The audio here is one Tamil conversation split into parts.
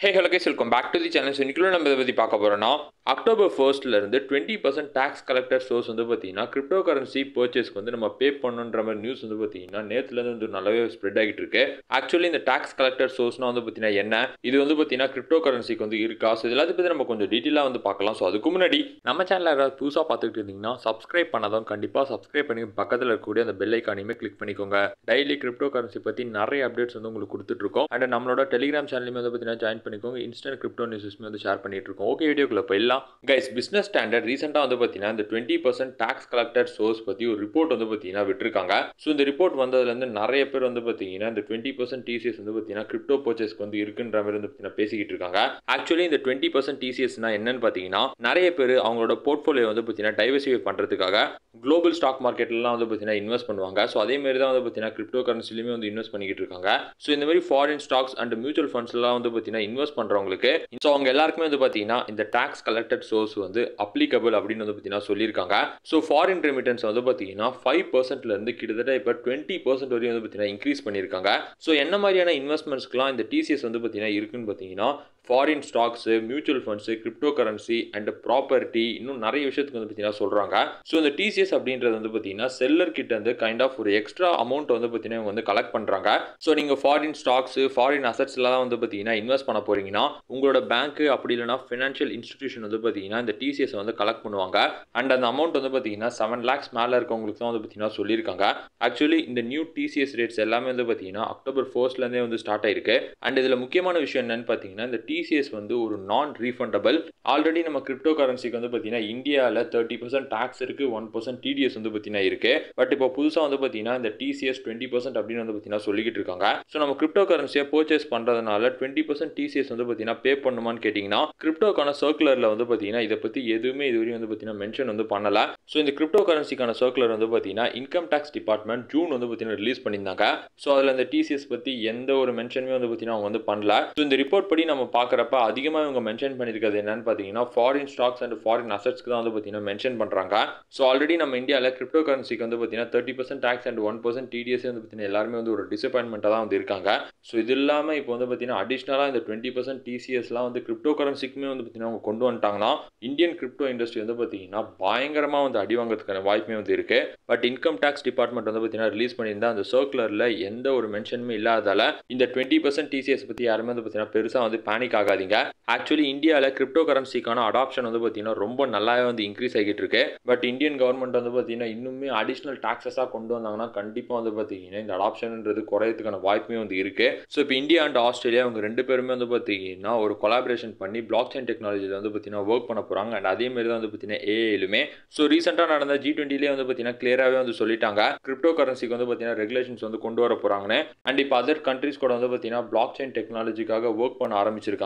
Hey hello guys welcome back to the channel இன்னைக்குள்ள நம்ம இதை பற்றி பார்க்க போகிறோம்னா October ஃபர்ஸ்ட்லேருந்து twenty percent tax collector source வந்து பார்த்தீங்கன்னா கிரிப்டோ கரன்சி பர்ச்சேஸ்க்கு வந்து நம்ம பே பண்ணணுன்ற மாதிரி நியூஸ் வந்து பார்த்தீங்கன்னா நேற்றுலேருந்து வந்து நல்லாவே ஸ்ப்ரெட் ஆகிட்டு இருக்கு. ஆக்சுவலி இந்த டேக்ஸ் கலெக்டர் சோர்ஸ்னா வந்து பார்த்தீங்கன்னா என்ன? இது வந்து பார்த்தீங்கன்னா கிரிப்டோ கரன்சிக்கு வந்து இருக்கா? ஸோ இதெல்லாத்தையும் பற்றி நம்ம கொஞ்சம் டீட்டெயிலாக வந்து பார்க்கலாம். ஸோ அதுக்கு முன்னாடி நம்ம சேனலில் யாராவது புதுசாக பார்த்துக்கிட்டு இருந்தீங்கன்னா சப்ஸ்கிரைப் பண்ணாதான் கண்டிப்பாக சப்ஸ்கிரைப் பண்ணி பக்கத்தில் இருக்கக்கூடிய அந்த பெல் ஐக்கானையுமே கிளிக் பண்ணிக்கோங்க. டெய்லி கிரிப்டோ கரன்சி பற்றி நிறைய அப்டேட்ஸ் வந்து உங்களுக்கு கொடுத்துட்ருக்கோம் அண்ட் நம்மளோட டெலிகிராம் சேனலுமே வந்து பார்த்தீங்கன்னா ஜாயின் பண்ணிக்கோங்க. இன்ஸ்டன்ட் கிரிப்டோ நியூஸஸ்மே வந்து ஷேர் பண்ணிட்டு இருக்கோம் ஓகே வீடியோக்குள்ள போயிடலாம். கைஸ் பிஸ்னஸ் ஸ்டாண்டர்ட் ரீசெண்டாக வந்து பார்த்தீங்கன்னா இந்த twenty percent tax collector source பற்றி ஒரு ரிப்போர்ட் வந்து பார்த்தீங்கன்னா விட்டுருக்காங்க. ஸோ இந்த ரிப்போர்ட் வந்ததுலேருந்து நிறைய பேர் வந்து பார்த்தீங்கன்னா இந்த டுவெண்ட்டி பர்சன்ட் டிசிஎஸ் வந்து பார்த்தீங்கன்னா கிரிப்டோ பர்ச்சேஸ்க்கு வந்து இருக்குன்ற மாதிரி வந்து பார்த்தீங்கன்னா பேசிக்கிட்டு இருக்காங்க. ஆக்சுவலி இந்த டுவெண்ட்டி பர்சன்ட் டிசிஎஸ்னா என்னன்னு பார்த்தீங்கன்னா நிறைய பேர் அவங்களோட போர்ட்ஃபோலியோ வந்து பார்த்தீங்கன்னா டைவர்சிஃபை பண்ணுறதுக்காக குளோபல் ஸ்டாக் மார்க்கெட்லாம் வந்து பார்த்தீங்கன்னா இன்வெஸ்ட் பண்ணுவாங்க. ஸோ அதே மாதிரி தான் வந்து பார்த்தீங்கன்னா கிரிப்டோ கரன்சிலுமே வந்து இன்வெஸ்ட் பண்ணிக்கிட்டு இருக்காங்க. ஸோ இந்த மாதிரி ஃபாரின் ஸ்டாக்ஸ் அண்ட் மியூச்சுவல் ஃபண்ட்ஸ்லாம் வந்து பார்த்தீங்கன்னா இன்வெஸ்ட் பண்ணுறவங்களுக்கு ஸோ அவங்க எல்லாருக்குமே வந்து பார்த்தீங்கன்னா இந்த டேக்ஸ் கலெக்டட் சோர்ஸ் வந்து அப்ளிகபிள் அப்படின்னு வந்து பார்த்தீங்கன்னா சொல்லியிருக்காங்க. ஸோ ஃபாரின் ரெமிட்டன்ஸ் வந்து பார்த்தீங்கன்னா ஃபைவ் பர்சன்ட்லேருந்து கிட்டத்தட்ட இப்போ டுவெண்ட்டி பர்சன்ட் வரையும் வந்து பார்த்தீங்கன்னா இன்க்ரீஸ் பண்ணியிருக்காங்க. ஸோ என்ன மாதிரியான இன்வெஸ்ட்மெண்ட்ஸ்க்குலாம் இந்த டிசிஎஸ் வந்து பார்த்தீங்கன்னா இருக்குன்னு பார்த்தீங்கன்னா foreign stocks mutual funds crypto currency and property இன்னும் நிறைய விஷயத்துக்கு வந்து பார்த்தீங்கன்னா சொல்கிறாங்க ஸோ இந்த டிசிஎஸ் அப்படின்றது வந்து பார்த்தீங்கன்னா செல்லர் கிட்ட இருந்து கைண்ட் ஆஃப் ஒரு எக்ஸ்ட்ரா அமௌண்ட் வந்து பார்த்தீங்கன்னா இவங்க வந்து கலெக்ட் பண்ணுறாங்க ஸோ நீங்கள் ஃபாரின் ஸ்டாக்ஸு ஃபாரின் அசட்ஸ்லாம் வந்து பார்த்தீங்கன்னா இன்வெஸ்ட் பண்ண போகிறீங்கன்னா உங்களோட பேங்க்கு அப்படி இல்லைனா ஃபினான்ஷியல் இன்ஸ்டிடியூஷன் வந்து பார்த்தீங்கன்னா இந்த டிசிஎஸ் வந்து கலெக்ட் பண்ணுவாங்க. அண்ட் அந்த அமௌண்ட் வந்து பார்த்தீங்கன்னா செவன் லேக்ஸ் மேலே இருக்கவங்களுக்கு தான் வந்து பார்த்தீங்கன்னா சொல்லியிருக்காங்க. ஆக்சுவலி இந்த நியூ டிசிஎஸ் ரேட்ஸ் எல்லாமே வந்து பார்த்தீங்கன்னா அக்டோபர் ஃபர்ஸ்ட்லேருந்தே வந்து ஸ்டார்ட் ஆயிருக்கு. அண்ட் இதில் முக்கியமான விஷயம் என்னன்னு பார்த்தீங்கன்னா இந்த டிசிஎஸ் வந்து ஒரு நான் ரீஃபண்டபிள் ஆல்ரெடி நம்ம கிரிப்டோ கரன்சிக்கு வந்து பார்த்தீங்கன்னா இந்தியாவில் தேர்ட்டி பர்சன்ட் டேக்ஸ் இருக்குது ஒன் பர்சன்ட் டிடிஎஸ் வந்து பார்த்தீங்கன்னா இருக்குது பட் இப்போ புதுசாக வந்து பார்த்தீங்கன்னா இந்த டிசிஎஸ் டுவெண்ட்டி பர்சன்ட் அப்படின்னு வந்து பார்த்தீங்கன்னா சொல்லிக்கிட்டு இருக்காங்க. ஸோ நம்ம கிரிப்டோ கரன்சியை பர்ச்சேஸ் பண்ணுறதுனால டுவெண்ட்டி பர்சன்ட் டிசிஎஸ் வந்து பார்த்தீங்கன்னா பே பண்ணுமான்னு கேட்டிங்கன்னா கிரிப்டோக்கான சர்க்குலரில் வந்து பார்த்தீங்கன்னா இதை பற்றி எதுவுமே இது வரையும் வந்து பார்த்தீங்கன்னா மென்ஷன் வந்து பண்ணல. ஸோ இந்த கிரிப்டோ கரன்சிக்கான சர்க்குலர் வந்து பார்த்தீங்கன்னா இன்கம் டேக்ஸ் டிபார்ட்மெண்ட் ஜூன் வந்து பார்த்தீங்கன்னா ரிலீஸ் பண்ணியிருந்தாங்க. ஸோ அதில் அந்த டிசிஎஸ் பற்றி எந்த ஒரு மென்ஷனுமே வந்து பார்த்தீங்கன்னா அவங்க வந்து பண்ணல. ஸோ இந்த ரிப்போர்ட் படி நம்ம பார்க்குறப்ப அதிகமாக இவங்க மென்ஷன் பண்ணியிருக்கிறது என்னன்னு பார்த்தீங்கன்னா ஃபாரின் ஸ்டாக்ஸ் அண்ட் ஃபாரின் அசட்ஸ்க்கு தான் வந்து பார்த்தீங்கன்னா மென்ஷன் பண்ணுறாங்க ஸோ ஆல்ரெடி நம்ம இந்தியாவில் கிரிப்டோ கரன்சிக்கு வந்து பார்த்தீங்கன்னா thirty percent tax and one percent TDS வந்து பார்த்தீங்கன்னா எல்லாருமே வந்து ஒரு டிசப்பாயின்மெண்ட்டாக தான் வந்து இருக்காங்க. ஸோ இது இல்லாமல் இப்போ வந்து பார்த்தீங்கன்னா அடிஷ்னலாக இந்த டுவெண்ட்டி பர்சன்ட் டிசிஎஸ்லாம் வந்து கிரிப்டோ கரன்சிக்குமே வந்து பார்த்தீங்கன்னா அவங்க கொண்டு வந்துட்டாங்கன்னா இந்தியன் கிரிப்டோ இண்டஸ்ட்ரி வந்து பார்த்தீங்கன்னா பயங்கரமாக வந்து அடி வாங்குறதுக்கான வாய்ப்புமே வந்து இருக்குது பட் இன்கம் டேக்ஸ் டிபார்ட்மெண்ட் வந்து பார்த்தீங்கன்னா ரிலீஸ் பண்ணியிருந்தா அந்த சர்க்குலரில் எந்த ஒரு மென்ஷனுமே இல்லாதால இந்த டுவெண்ட்டி பர்சன்ட் டிசிஎஸ் பற்றி யாருமே வந்து பார்த்தீங்கன்னா பெருசாக வந்து பேனிக் ஆகாதீங்க. ஆக்சுவலி இந்தியாவில் கிரிப்டோ கரன்சிக்கான அடாப்ஷன் வந்து பார்த்தீங்கன்னா ரொம்ப நல்லாவே வந்து இன்க்ரீஸ் ஆகிட்டு இருக்கு பட் இந்தியன் கவர்மெண்ட் வந்து பார்த்தீங்கன்னா இன்னுமே அடிஷ்னல் டாக்ஸஸாக கொண்டு வந்தாங்கன்னா கண்டிப்பாக வந்து பார்த்தீங்கன்னா இந்த அடாப்ஷன்ன்றது குறையதுக்கான வாய்ப்புமே வந்து இருக்கு. ஸோ இப்போ இந்தியா அண்ட் ஆஸ்திரேலியா அவங்க ரெண்டு பேருமே வந்து பார்த்தீங்கன்னா ஒரு கொலாபரேஷன் பண்ணி பிளாக் செயின் டெக்னாலஜியில் வந்து பார்த்தீங்கன்னா ஒர்க் பண்ண போகிறாங்க அண்ட் அதே மாதிரி தான் வந்து பார்த்தீங்கன்னா ஏஐலுமே ஸோ ரீசெண்டாக நடந்த ஜி டுவெண்ட்டிலே வந்து பார்த்தீங்கன்னா கிளியராகவே வந்து சொல்லிட்டாங்க. கிரிப்டோ கரன்சிக்கு வந்து பார்த்தீங்கன்னா ரெகுலேஷன்ஸ் வந்து கொண்டு வர போகிறாங்கன்னு அண்ட் இப்போ அதர் கண்ட்ரிஸ் கூட வந்து பார்த்தீங்கன்னா பிளாக் செயின் டெக்னாலஜிக்காக ஒர்க் பண்ண ஆரம்பிச்சிருக்காங்க.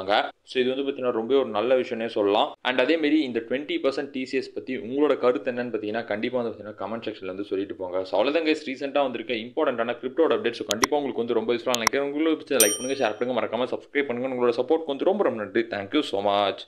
ஸோ இது வந்து பார்த்தீங்கன்னா ரொம்ப ஒரு நல்ல விஷயம்னே சொல்லலாம். அண்ட் அதே மாதிரி இந்த டுவெண்ட்டி பர்சன்ட் டிசிஎஸ் பற்றி உங்களோட கருத்து என்னன்னு பார்த்தீங்கன்னா கண்டிப்பாக வந்து பார்த்தீங்கன்னா கமெண்ட் செக்ஷனில் வந்து சொல்லிட்டு போங்க. ஸோ அவ்வளோதாங்க ரீசெண்டாக வந்திருக்க இம்பார்ட்டன்டான கிரிப்டோட அப்டேட் ஸோ கண்டிப்பாக உங்களுக்கு வந்து ரொம்ப யூஸ்ஃபுல்லாக நினைக்கிறேன். உங்களுக்கு லைக் பண்ணுங்கள் ஷேர் பண்ணுங்கள் மறக்காமல் சப்ஸ்கிரைப் பண்ணுங்க. உங்களோட சப்போர்ட் வந்து ரொம்ப ரொம்ப நன்றி. Thank you so much